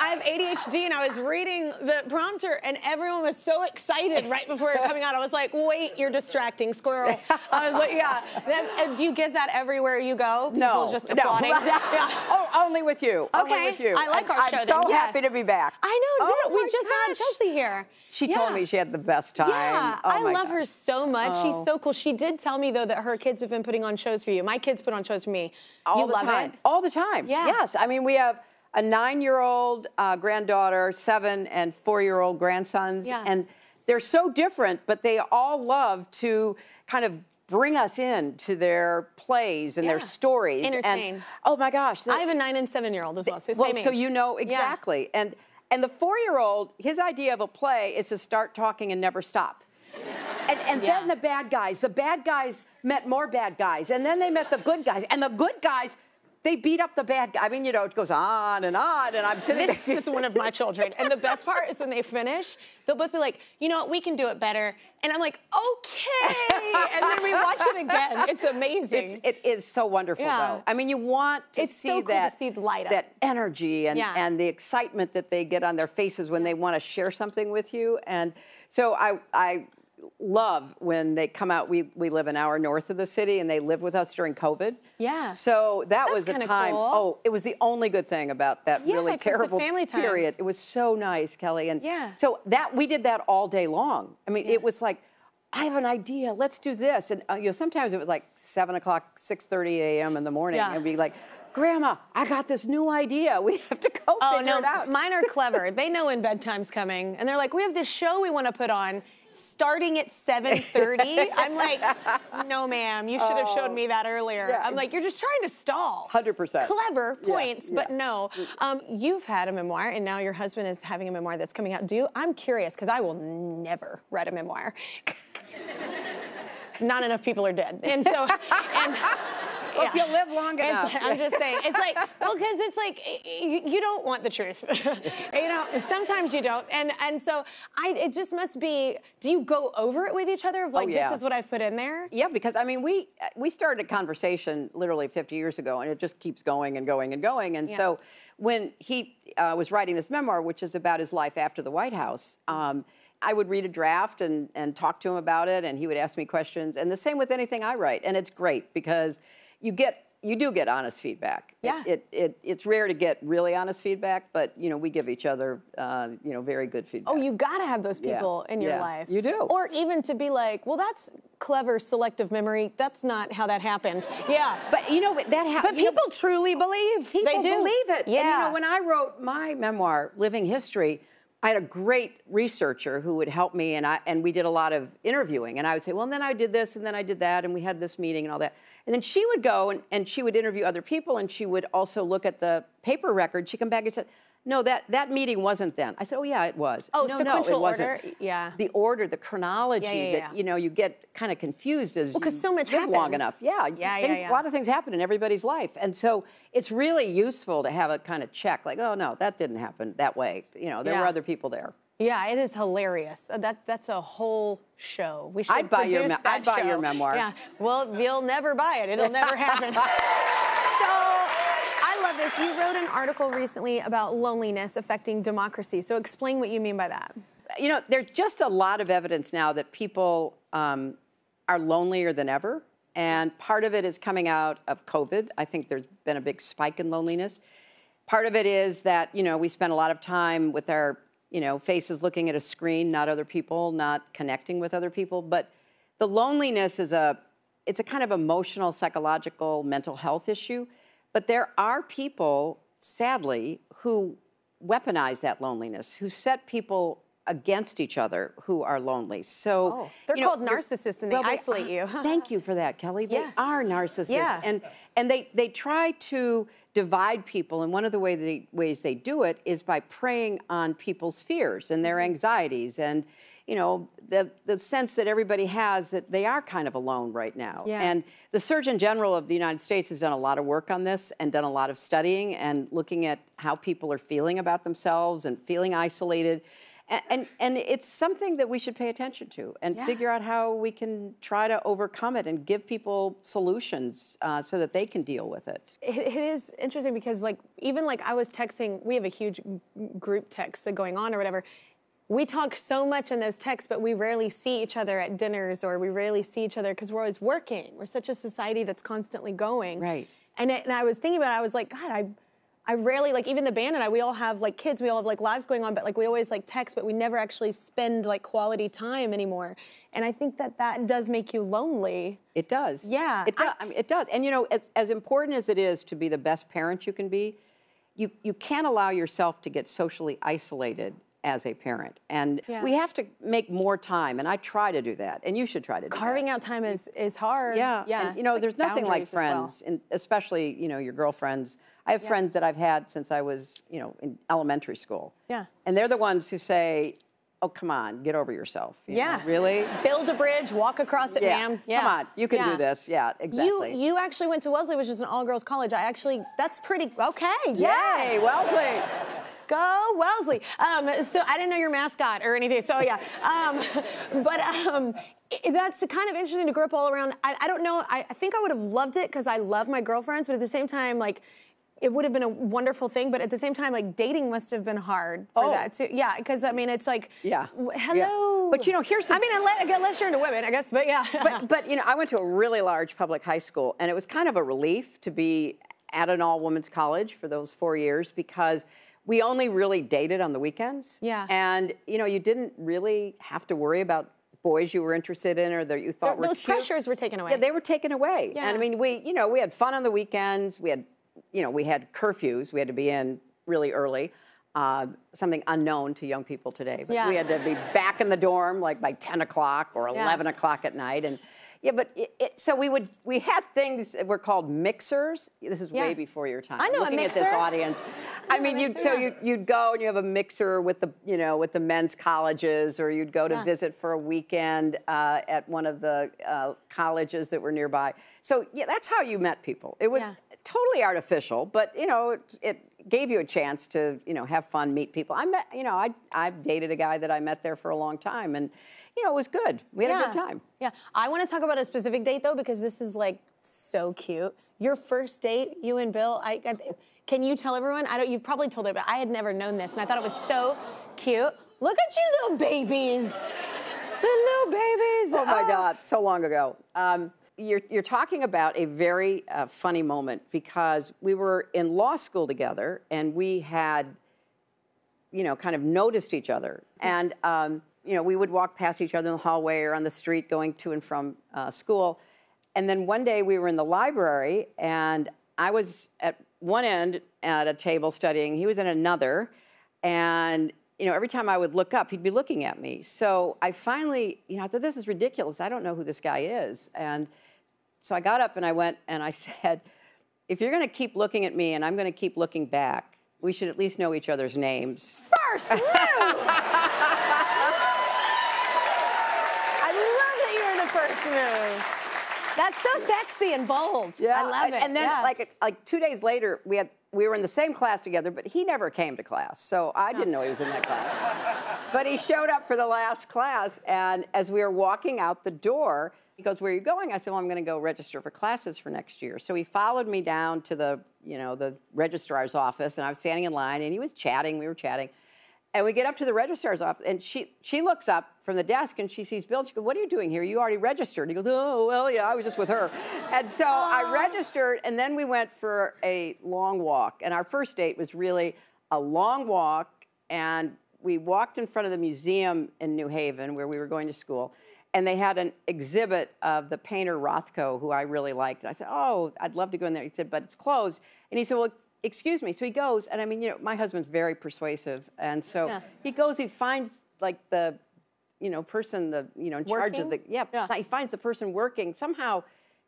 I have ADHD, and I was reading the prompter, and everyone was so excited right before it coming out. I was like, "Wait, you're distracting, squirrel." I was like, "Yeah." Then, uh, do you get that everywhere you go? People No, just no. applauding. yeah. Oh, only with you. Only Okay, with you. I like our show. I'm show so then, happy yes. to be back. I know. Oh, we just had. Chelsea here? She Yeah. told me she had the best time. Yeah, Oh, I love God. her so much. Oh. She's so cool. She did tell me though that her kids have been putting on shows for you. My kids put on shows for me. all you the love time. it. All the time. Yeah. Yes. I mean, we have a nine-year-old uh, granddaughter, seven and four-year-old grandsons, Yeah. and they're so different, but they all love to kind of bring us in to their plays and their Yeah. stories. Entertain. And, oh my gosh. the- I have a nine and seven year old as well. So well, so you know exactly. Yeah. And and the four-year-old, his idea of a play is to start talking and never stop. And, and Yeah. then the bad guys. The bad guys met more bad guys, and then they met the good guys. And the good guys, they beat up the bad guy. I mean, you know, it goes on and on, and I'm sitting This there. is one of my children. And the best part is when they finish, they'll both be like, you know what, we can do it better. And I'm like, okay. and then we watch it again. It's amazing. It's, it is so wonderful, Yeah. though. I mean, you want to It's see so cool to that see the light up. that energy and Yeah. and the excitement that they get on their faces when they want to share something with you. And so I I love when they come out. We we live an hour north of the city, and they live with us during COVID. Yeah. So that That's was a time. cool. Oh, it was the only good thing about that Yeah, really terrible family time. period. It was so nice, Kelly. And Yeah. so that we did that all day long. I mean, it was like. I have an idea. Let's do this. And uh, you know, sometimes it was like seven o'clock, six thirty a.m. in the morning, Yeah. and be like, "Grandma, I got this new idea. We have to go Oh figure no, it out." mine are clever. they know when bedtime's coming, and they're like, "We have this show we want to put on." Starting at 7:30, I'm like, no, ma'am, you should have showed me that earlier. Yeah. I'm like, you're just trying to stall. 100%. Clever Yeah, points, but yeah. no. Um, you've had a memoir, and now your husband is having a memoir that's coming out. Do you? I'm curious because I will never write a memoir. Not enough people are dead, and so and. Well, if you live long It's- enough. I'm just saying. It's like, well, because it's like y- y- you don't want the truth. you know, sometimes you don't. And and so I it just must be, do you go over it with each other of like Oh, yeah. this is what I've put in there? Yeah, because I mean, we we started a conversation literally 50 years ago, and it just keeps going and going and going. And Yeah. so, when he uh, was writing this memoir, which is about his life after the White House, um, I would read a draft and and talk to him about it, and he would ask me questions. And the same with anything I write, and it's great because you get you do get honest feedback. Yeah. It, it, it's rare to get really honest feedback, but you know we give each other uh, you know very good feedback. Oh, you gotta have those Yeah, people in your yeah, life. you do. Or even to be like, well, that's clever selective memory. That's not how that happened. Yeah. But you know that But happened. people truly believe. People they do. believe it. Yeah. And you know, when I wrote my memoir, Living History, I had a great researcher who would help me, and I and we did a lot of interviewing. And I would say, well, and then I did this, and then I did that, and we had this meeting and all that. And then she would go and, and she would interview other people, and she would also look at the paper record. She'd come back and said, no, that, that meeting wasn't then. I said, oh yeah, it was. Oh, no, sequential no, it wasn't. order? Yeah. The order, the chronology Yeah, yeah, that yeah. you know you get kind of confused as Well, 'cause you so much live long enough. Yeah, Yeah, yeah, things, yeah. a lot of things happen in everybody's life, and so it's really useful to have a kind of check, like, oh no, that didn't happen that way. You know, there were other people there. Yeah, it is hilarious. Uh, That that's a whole show. We should I'd buy your produce me- that I'd buy your show. memoir. Yeah. Well, you'll never buy it. It'll never happen. I love this. You wrote an article recently about loneliness affecting democracy. So explain what you mean by that. You know, there's just a lot of evidence now that people um, are lonelier than ever, and part of it is coming out of COVID. I think there's been a big spike in loneliness. Part of it is that you know we spend a lot of time with our you know faces looking at a screen, not other people, not connecting with other people. But the loneliness is a it's a kind of emotional, psychological, mental health issue. But there are people, sadly, who weaponize that loneliness, who set people against each other who are lonely. So Oh, they're you know, called narcissists and they isolate you. Thank you for that, Kelly. They Yeah. are narcissists, Yeah. and and they they try to divide people. And one of the way they, ways they do it is by preying on people's fears and Mm-hmm. their anxieties, and you know the the sense that everybody has that they are kind of alone right now. Yeah. And the Surgeon General of the United States has done a lot of work on this and done a lot of studying and looking at how people are feeling about themselves and feeling isolated. And, and, and it's something that we should pay attention to and Yeah. figure out how we can try to overcome it and give people solutions uh, so that they can deal with it. it, it is interesting because like even like I was texting, we have a huge group text going on or whatever. We talk so much in those texts, but we rarely see each other at dinners or we rarely see each other because we're always working. We're such a society that's constantly going. Right. And, it, and I was thinking about it, I was like, God, I I rarely like even the band and I we all have like kids, we all have like lives going on, but like we always like text, but we never actually spend like quality time anymore. And I think that that does make you lonely. It does. Yeah, It, do- I- I mean, it does. And you know, as, as important as it is to be the best parent you can be, you, you can't allow yourself to get socially isolated as a parent. And Yeah. we have to make more time. And I try to do that. And you should try to do that. Carving out time is is hard. Yeah, Yeah. And, you know, It's, there's nothing like as well. friends, and especially you know your girlfriends. I have friends that I've had since I was you know in elementary school. Yeah. and they're the ones who say, "Oh, come on, get over yourself." you know, Yeah. really. Build a bridge, walk across it, Yeah, ma'am. Yeah. come on, you can Yeah. do this. Yeah, exactly. You you actually went to Wellesley, which is an all girls college. I actually that's pretty okay. Yay, Yes. Wellesley. Go Wellesley. Um, so I didn't know your mascot or anything. So yeah, um, but um, i- that's kind of interesting to grow up all around. I, I don't know. I, I think I would have loved it because I love my girlfriends, but at the same time, like. It would have been a wonderful thing, but at the same time, like dating must have been hard for Oh. that too. Yeah, because I mean, it's like, Yeah. w- Yeah. hello. But, you know, here's the- I mean, unless, unless you're into women, I guess. But yeah. but, but you know, I went to a really large public high school, and it was kind of a relief to be at an all-women's college for those four years because we only really dated on the weekends. Yeah. And you know, you didn't really have to worry about boys you were interested in or that you thought Th- were those cute. pressures were taken away. Yeah, they were taken away. Yeah. And I mean, we, you know, we had fun on the weekends. We had, you know, we had curfews. We had to be in really early. Uh, something unknown to young people today. But Yeah. we had to be back in the dorm like by 10 o'clock or Yeah. 11 o'clock at night. And yeah, but it, it, so we would, we had things that were called mixers. This is Yeah. way before your time. I know a Looking at this audience. I I know a mean, you mixer, so yeah. you you'd go and you have a mixer with the you know with the men's colleges, or you'd go to Yeah. visit for a weekend uh, at one of the uh, colleges that were nearby. So yeah, that's how you met people. It was totally artificial, but you know it, it gave you a chance to you know have fun, meet people. I met you know I I've dated a guy that I met there for a long time, and you know it was good. We had a good time. Yeah. I want to talk about a specific date though because this is like so cute. Your first date, you and Bill. I, I can you tell everyone? I don't. You've probably told it, but I had never known this, and I thought it was so cute. Look at you, little babies. The little babies. Oh my God, so long ago. Um, you're, you're talking about a very uh, funny moment because we were in law school together and we had, you know, kind of noticed each other. And, um, you know, we would walk past each other in the hallway or on the street going to and from uh, school. And then one day we were in the library and I was at one end at a table studying, he was at another. And you know, every time I would look up, he'd be looking at me. So I finally, you know, I thought this is ridiculous. I don't know who this guy is. And so I got up and I went and I said, if you're going to keep looking at me and I'm going to keep looking back, we should at least know each other's names. First move. I love that you're in the first move. That's so sexy and bold. Yeah. I love it. And then, yeah. like, like two days later, we had we were in the same class together, but he never came to class, so I didn't know he was in that class. but he showed up for the last class, and as we were walking out the door, he goes, "Where are you going?" I said, "Well, I'm going to go register for classes for next year." So he followed me down to the, you know, the registrar's office, and I was standing in line, and he was chatting. We were chatting. And we get up to the registrar's office, and she she looks up from the desk and she sees Bill. She goes, "What are you doing here? You already registered." He goes, "Oh well, yeah, I was just with her." And so I registered, and then we went for a long walk. And our first date was really a long walk, and we walked in front of the museum in New Haven where we were going to school. And they had an exhibit of the painter Rothko, who I really liked. And I said, "Oh, I'd love to go in there." He said, "But it's closed." And he said, "Well." excuse me. So he goes, and I mean, you know, my husband's very persuasive, and so Yeah. he goes. He finds like the, you know, person, the you know, in charge of the yeah, Yeah. He finds the person working somehow,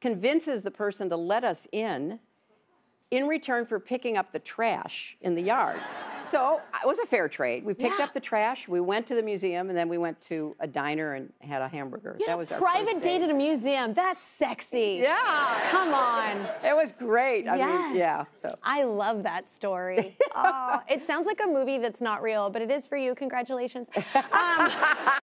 convinces the person to let us in, in return for picking up the trash in the yard. So it was a fair trade. We picked Yeah. up the trash, we went to the museum, and then we went to a diner and had a hamburger. You that was private first date at a museum. That's sexy. Yeah. Come on. It was great. I yes. mean, yeah. So. I love that story. oh, it sounds like a movie that's not real, but it is for you. Congratulations. Um,